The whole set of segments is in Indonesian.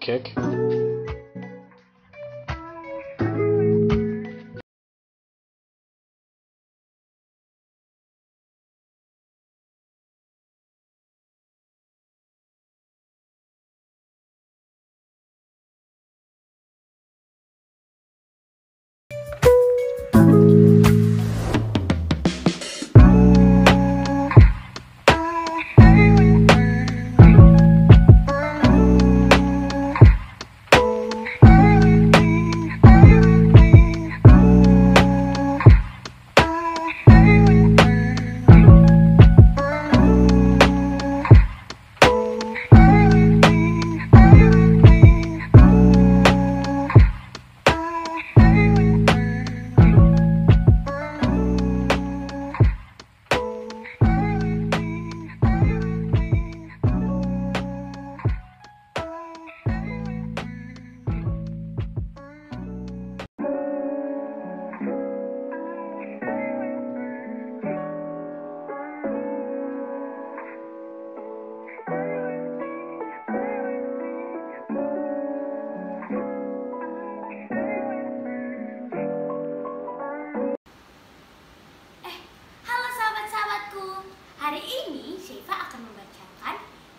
kick.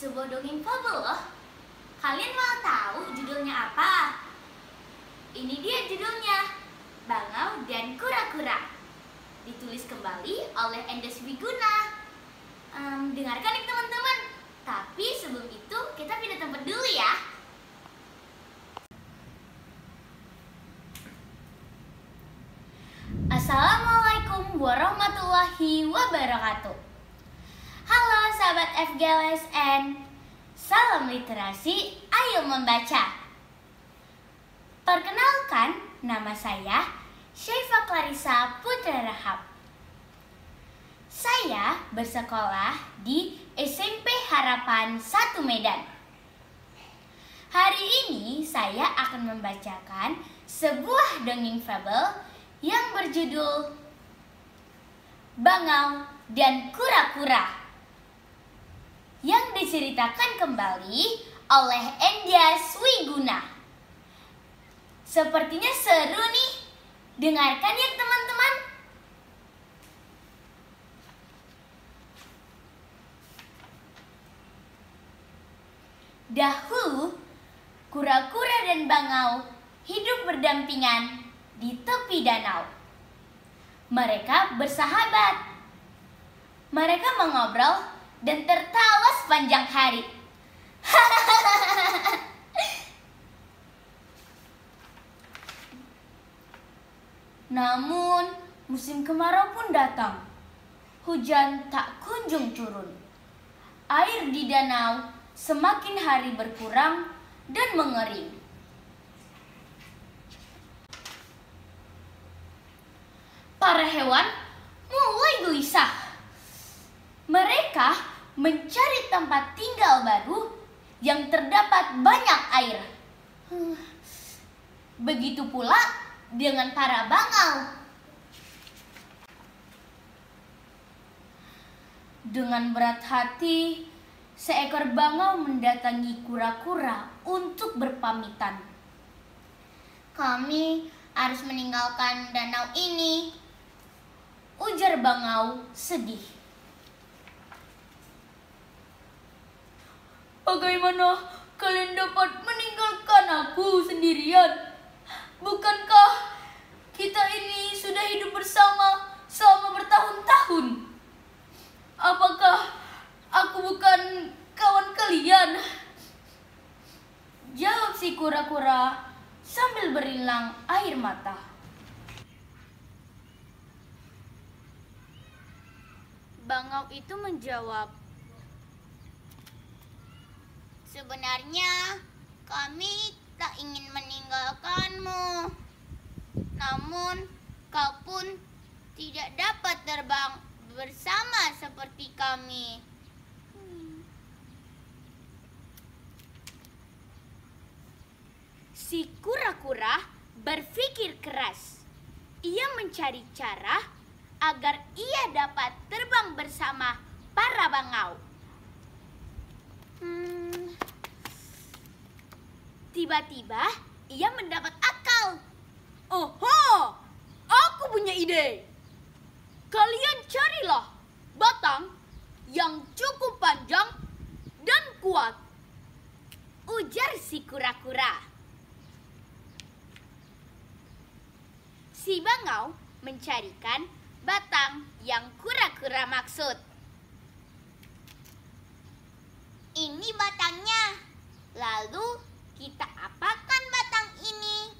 Sebuah dongeng fabel loh. Kalian mau tahu judulnya apa? Ini dia judulnya, Bangau dan Kura-Kura. Ditulis kembali oleh Endes Wiguna. Em, dengarkan nih teman-teman. Tapi sebelum itu kita pindah tempat dulu ya. Assalamualaikum warahmatullahi wabarakatuh. Sahabat FGLSN, salam literasi, ayo membaca. Perkenalkan, nama saya Syifa Clarissa Putra Rahab. Saya bersekolah di SMP Harapan 1 Medan. Hari ini saya akan membacakan sebuah dongeng fabel yang berjudul Bangau dan Kura-Kura yang diceritakan kembali oleh Endias Wiguna. Sepertinya seru nih. Dengarkan ya teman-teman. Dahulu, kura-kura dan bangau hidup berdampingan di tepi danau. Mereka bersahabat. Mereka mengobrol dan tertawa sepanjang hari. Namun, musim kemarau pun datang. Hujan tak kunjung turun. Air di danau semakin hari berkurang dan mengering. Para hewan mulai gelisah. Mereka mencari tempat tinggal baru yang terdapat banyak air. Begitu pula dengan para bangau. Dengan berat hati, seekor bangau mendatangi kura-kura untuk berpamitan. Kami harus meninggalkan danau ini. Ujar bangau sedih. Bagaimana kalian dapat meninggalkan aku sendirian? Bukankah kita ini sudah hidup bersama selama bertahun-tahun? Apakah aku bukan kawan kalian? Jawab si kura-kura sambil berilang air mata. Bangau itu menjawab, Sebenarnya kami tak ingin meninggalkanmu. Namun kau pun tidak dapat terbang bersama seperti kami. Si kura-kura berpikir keras. Ia mencari cara agar ia dapat terbang bersama para bangau. Hmm. Tiba-tiba ia mendapat akal. Oho, aku punya ide. Kalian carilah batang yang cukup panjang dan kuat. Ujar si kura-kura. Si bangau mencarikan batang yang kura-kura maksud. Ini batangnya. Lalu kita apakan batang ini?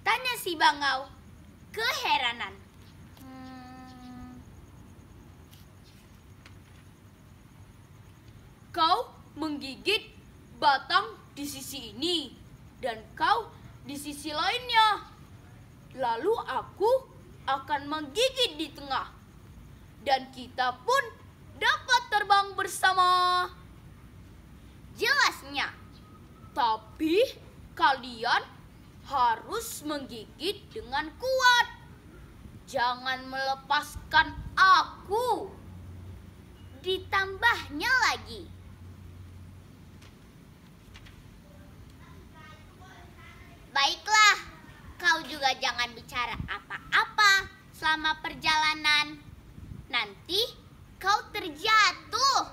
Tanya si bangau keheranan. Hmm, Kau menggigit batang di sisi ini dan kau di sisi lainnya. Lalu aku akan menggigit di tengah. Dan kita pun dapat terbang bersama. jelasnya. Tapi kalian harus menggigit dengan kuat. Jangan melepaskan aku. Ditambahnya lagi. Baiklah, kau juga jangan bicara apa-apa selama perjalanan. Nanti kau terjatuh.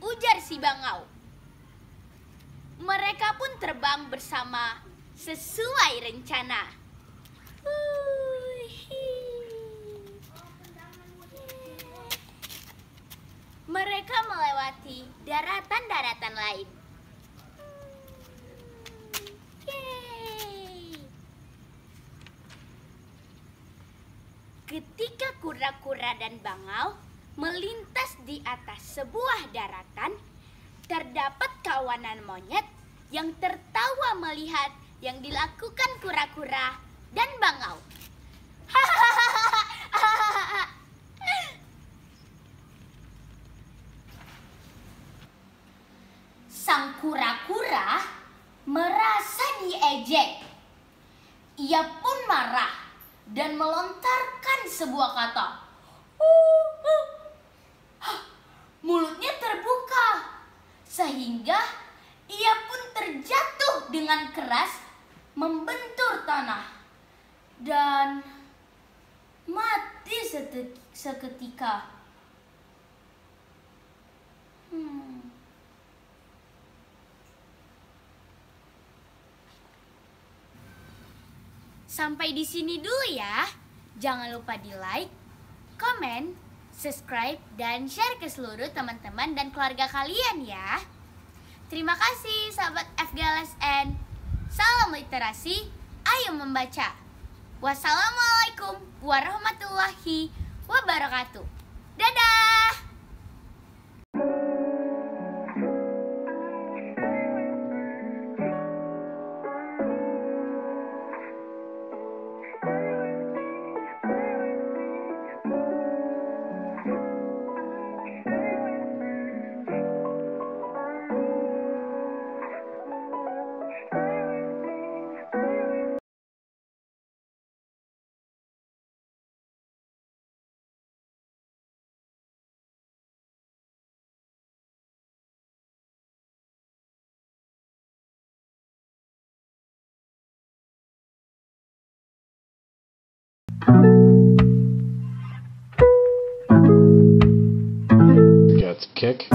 Ujar si bangau. Mereka pun terbang bersama sesuai rencana. Mereka melewati daratan-daratan lain. Ketika kura-kura dan bangau melintas di atas sebuah daratan, terdapat kawanan monyet yang tertawa melihat yang dilakukan kura-kura dan bangau. Sang kura-kura merasa diejek. Ia pun marah dan melontarkan sebuah kata. Mulutnya terbuka sehingga ia pun terjatuh dengan keras membentur tanah dan mati seketika. Hmm. Sampai di sini dulu ya. Jangan lupa di like, komen, subscribe, dan share ke seluruh teman-teman dan keluarga kalian ya. Terima kasih sahabat FGLSN. Salam literasi, ayo membaca. Wassalamualaikum warahmatullahi wabarakatuh. Dadah! Got kick.